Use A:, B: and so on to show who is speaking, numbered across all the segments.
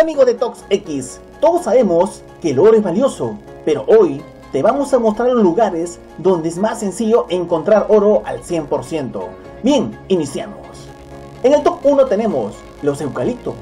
A: Hola amigo de Tox X, todos sabemos que el oro es valioso, pero hoy te vamos a mostrar los lugares donde es más sencillo encontrar oro al 100%. Bien, iniciamos. En el top 1 tenemos los eucaliptos.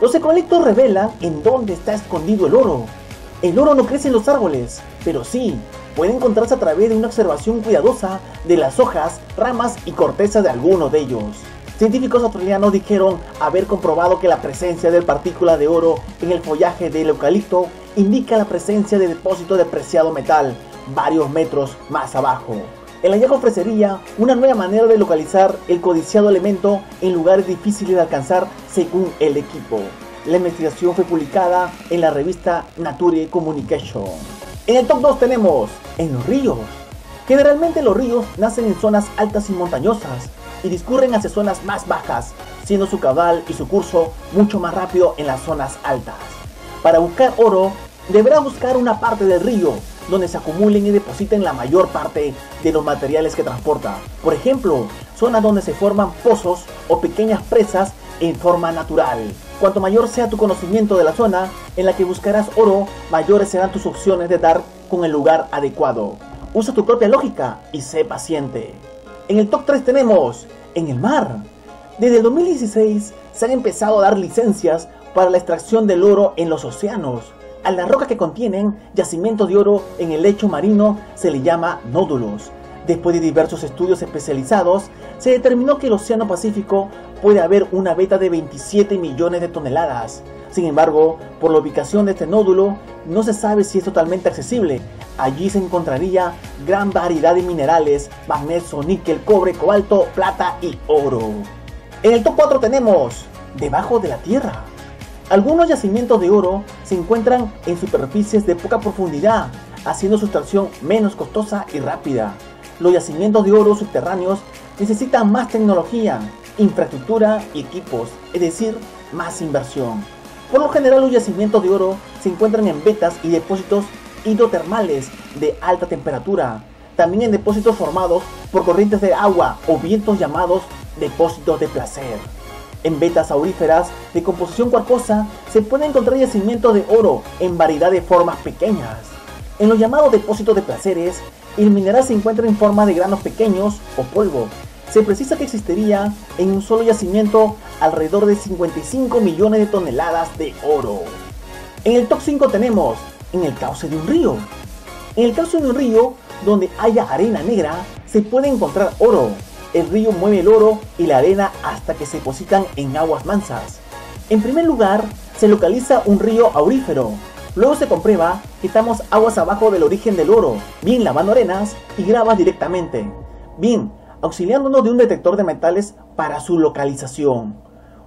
A: Los eucaliptos revelan en dónde está escondido el oro. El oro no crece en los árboles, pero sí puede encontrarse a través de una observación cuidadosa de las hojas, ramas y corteza de algunos de ellos. Científicos australianos dijeron haber comprobado que la presencia de partícula de oro en el follaje del eucalipto indica la presencia de depósito de preciado metal varios metros más abajo. El hallazgo ofrecería una nueva manera de localizar el codiciado elemento en lugares difíciles de alcanzar según el equipo. La investigación fue publicada en la revista Nature Communication. En el top 2 tenemos en los ríos. Generalmente los ríos nacen en zonas altas y montañosas, y discurren hacia zonas más bajas, siendo su caudal y su curso mucho más rápido en las zonas altas. Para buscar oro, deberá buscar una parte del río donde se acumulen y depositen la mayor parte de los materiales que transporta. Por ejemplo, zonas donde se forman pozos o pequeñas presas en forma natural. Cuanto mayor sea tu conocimiento de la zona en la que buscarás oro, mayores serán tus opciones de dar con el lugar adecuado. Usa tu propia lógica y sé paciente. En el top 3 tenemos en el mar. Desde el 2016 se han empezado a dar licencias para la extracción del oro en los océanos. A las rocas que contienen yacimientos de oro en el lecho marino se le llama nódulos. Después de diversos estudios especializados, se determinó que el Océano Pacífico puede haber una beta de 27 millones de toneladas. Sin embargo, por la ubicación de este nódulo, no se sabe si es totalmente accesible, Allí se encontraría gran variedad de minerales, magnesio, níquel, cobre, cobalto, plata y oro. En el top 4 tenemos debajo de la tierra. Algunos yacimientos de oro se encuentran en superficies de poca profundidad, haciendo su extracción menos costosa y rápida. Los yacimientos de oro subterráneos necesitan más tecnología, infraestructura y equipos, es decir, más inversión. Por lo general los yacimientos de oro se encuentran en vetas y depósitos hidrotermales de alta temperatura, también en depósitos formados por corrientes de agua o vientos llamados depósitos de placer. En vetas auríferas de composición cuarcosa se pueden encontrar yacimientos de oro en variedad de formas pequeñas. En los llamados depósitos de placeres, el mineral se encuentra en forma de granos pequeños o polvo. Se precisa que existiría en un solo yacimiento alrededor de 55 millones de toneladas de oro. En el top 5 tenemos en el cauce de un río. En el cauce de un río, donde haya arena negra, se puede encontrar oro. El río mueve el oro y la arena hasta que se depositan en aguas mansas. En primer lugar, se localiza un río aurífero. Luego se comprueba que estamos aguas abajo del origen del oro, bien lavando arenas y gravas directamente. Bien, auxiliándonos de un detector de metales para su localización.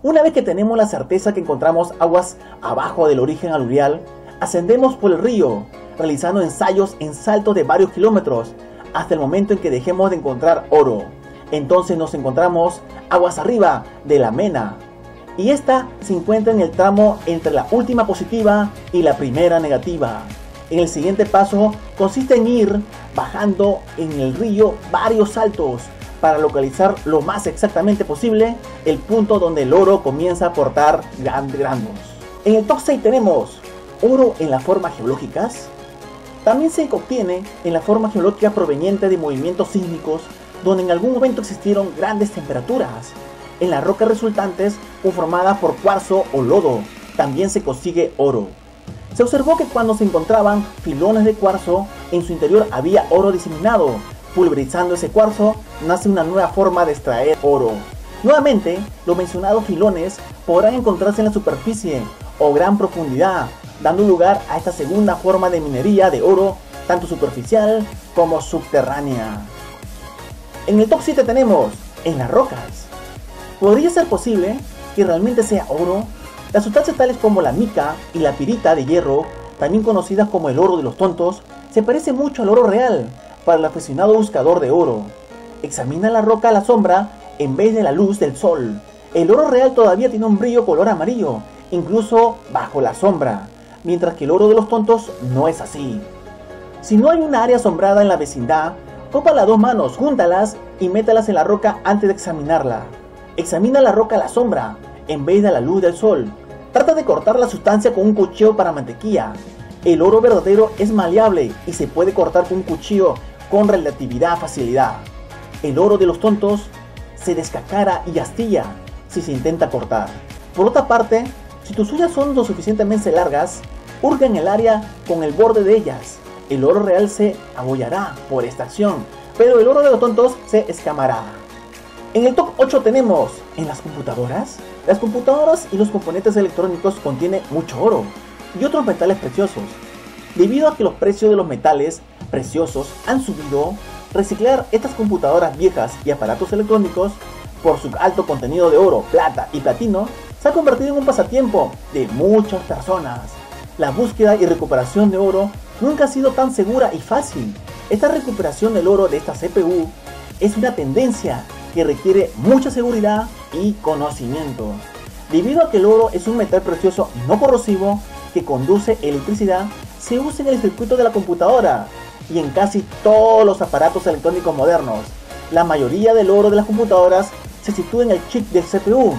A: Una vez que tenemos la certeza que encontramos aguas abajo del origen aluvial, Ascendemos por el río, realizando ensayos en saltos de varios kilómetros, hasta el momento en que dejemos de encontrar oro. Entonces nos encontramos aguas arriba de la mena. Y esta se encuentra en el tramo entre la última positiva y la primera negativa. En el siguiente paso consiste en ir bajando en el río varios saltos para localizar lo más exactamente posible el punto donde el oro comienza a aportar grandes granos. En el top 6 tenemos oro en las formas geológicas también se obtiene en la forma geológica proveniente de movimientos sísmicos donde en algún momento existieron grandes temperaturas. En las rocas resultantes o formadas por cuarzo o lodo también se consigue oro. Se observó que cuando se encontraban filones de cuarzo, en su interior había oro diseminado. Pulverizando ese cuarzo, nace una nueva forma de extraer oro. Nuevamente, los mencionados filones podrán encontrarse en la superficie o gran profundidad, dando lugar a esta segunda forma de minería de oro, tanto superficial como subterránea. En el top 7 tenemos en las rocas. ¿Podría ser posible que realmente sea oro? Las sustancias tales como la mica y la pirita de hierro, también conocidas como el oro de los tontos, se parece mucho al oro real para el aficionado buscador de oro. Examina la roca a la sombra en vez de la luz del sol. El oro real todavía tiene un brillo color amarillo, incluso bajo la sombra mientras que el oro de los tontos no es así. Si no hay una área asombrada en la vecindad, copa las dos manos, júntalas y métalas en la roca antes de examinarla. Examina la roca a la sombra, en vez de la luz del sol. Trata de cortar la sustancia con un cuchillo para mantequilla. El oro verdadero es maleable y se puede cortar con un cuchillo con relatividad facilidad. El oro de los tontos se descacara y astilla si se intenta cortar. Por otra parte, si tus uñas son lo suficientemente largas, hurga en el área con el borde de ellas. El oro real se abollará por esta acción, pero el oro de los tontos se escamará. En el top 8 tenemos, en las computadoras, las computadoras y los componentes electrónicos contienen mucho oro y otros metales preciosos. Debido a que los precios de los metales preciosos han subido, reciclar estas computadoras viejas y aparatos electrónicos por su alto contenido de oro, plata y platino se ha convertido en un pasatiempo de muchas personas. La búsqueda y recuperación de oro nunca ha sido tan segura y fácil. Esta recuperación del oro de esta CPU es una tendencia que requiere mucha seguridad y conocimiento. Debido a que el oro es un metal precioso no corrosivo que conduce electricidad, se usa en el circuito de la computadora y en casi todos los aparatos electrónicos modernos. La mayoría del oro de las computadoras se sitúa en el chip del CPU.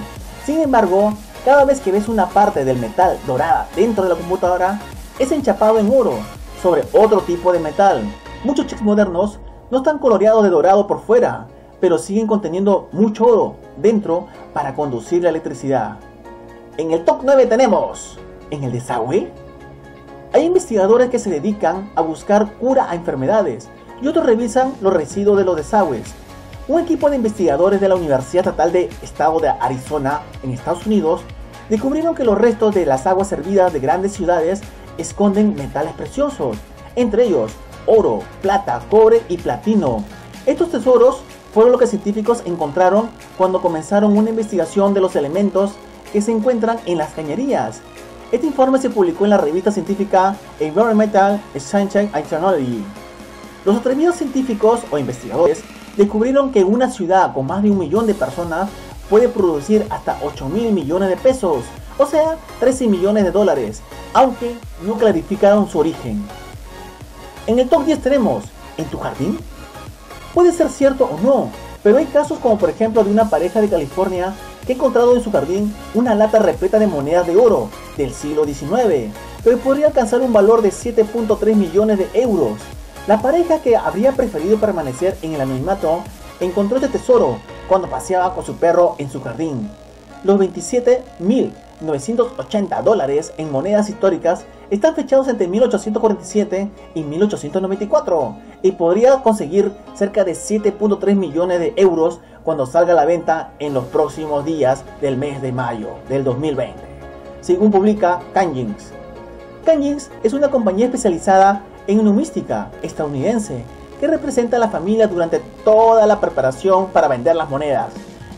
A: Sin embargo, cada vez que ves una parte del metal dorada dentro de la computadora, es enchapado en oro sobre otro tipo de metal. Muchos chips modernos no están coloreados de dorado por fuera, pero siguen conteniendo mucho oro dentro para conducir la electricidad. En el top 9 tenemos, en el desagüe, hay investigadores que se dedican a buscar cura a enfermedades y otros revisan los residuos de los desagües un equipo de investigadores de la Universidad Estatal de Estado de Arizona, en Estados Unidos, descubrieron que los restos de las aguas servidas de grandes ciudades esconden metales preciosos, entre ellos oro, plata, cobre y platino. Estos tesoros fueron lo que científicos encontraron cuando comenzaron una investigación de los elementos que se encuentran en las cañerías. Este informe se publicó en la revista científica Environmental Science and Technology. Los atrevidos científicos o investigadores descubrieron que una ciudad con más de un millón de personas puede producir hasta 8 mil millones de pesos, o sea, 13 millones de dólares, aunque no clarificaron su origen. En el top 10 tenemos, ¿en tu jardín? Puede ser cierto o no, pero hay casos como por ejemplo de una pareja de California que ha encontrado en su jardín una lata repleta de monedas de oro del siglo XIX, que podría alcanzar un valor de 7.3 millones de euros. La pareja que habría preferido permanecer en el anonimato encontró este tesoro cuando paseaba con su perro en su jardín. Los 27.980 dólares en monedas históricas están fechados entre 1847 y 1894 y podría conseguir cerca de 7.3 millones de euros cuando salga a la venta en los próximos días del mes de mayo del 2020, según publica Canjins. Canjins es una compañía especializada en numística estadounidense que representa a la familia durante toda la preparación para vender las monedas.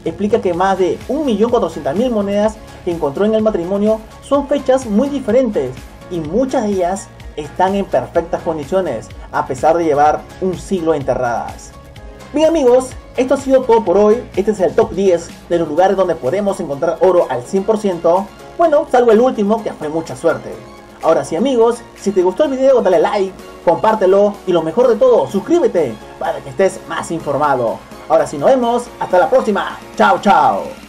A: Explica que más de 1.400.000 monedas que encontró en el matrimonio son fechas muy diferentes y muchas de ellas están en perfectas condiciones a pesar de llevar un siglo enterradas. Bien amigos, esto ha sido todo por hoy. Este es el top 10 de los lugares donde podemos encontrar oro al 100%. Bueno, salvo el último que fue mucha suerte. Ahora sí amigos, si te gustó el video dale like, compártelo y lo mejor de todo, suscríbete para que estés más informado. Ahora sí nos vemos, hasta la próxima. Chao, chao.